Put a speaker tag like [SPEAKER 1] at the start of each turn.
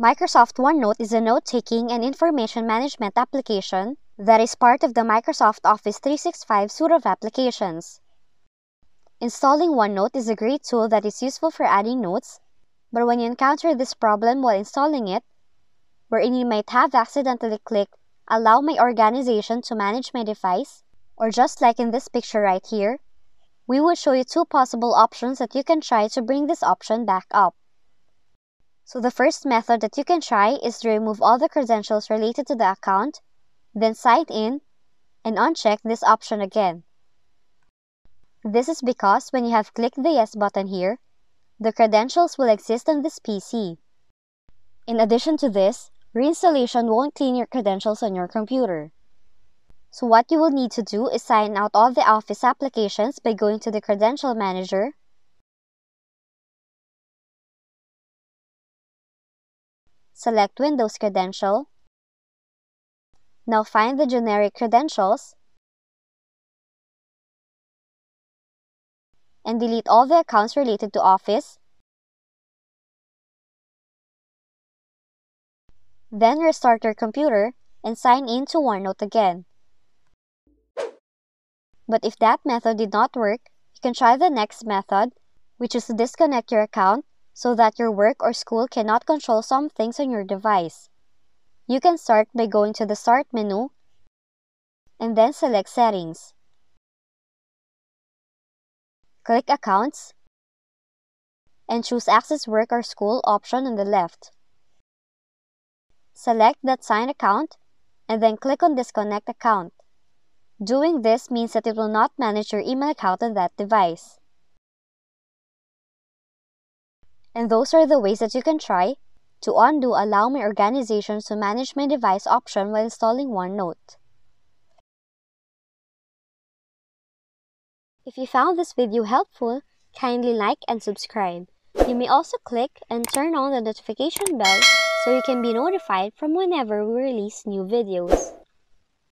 [SPEAKER 1] Microsoft OneNote is a note-taking and information management application that is part of the Microsoft Office 365 suite of applications. Installing OneNote is a great tool that is useful for adding notes, but when you encounter this problem while installing it, wherein you might have accidentally clicked Allow my organization to manage my device, or just like in this picture right here, we will show you two possible options that you can try to bring this option back up. So the first method that you can try is to remove all the credentials related to the account, then sign in, and uncheck this option again. This is because when you have clicked the Yes button here, the credentials will exist on this PC. In addition to this, reinstallation won't clean your credentials on your computer. So what you will need to do is sign out all the Office applications by going to the Credential Manager Select Windows credential. Now find the generic credentials and delete all the accounts related to Office. Then restart your computer and sign in to OneNote again. But if that method did not work, you can try the next method, which is to disconnect your account so that your work or school cannot control some things on your device. You can start by going to the Start menu and then select Settings. Click Accounts and choose Access Work or School option on the left. Select that sign account and then click on Disconnect Account. Doing this means that it will not manage your email account on that device. And those are the ways that you can try to undo Allow My Organization to Manage My Device option while installing OneNote. If you found this video helpful, kindly like and subscribe. You may also click and turn on the notification bell so you can be notified from whenever we release new videos.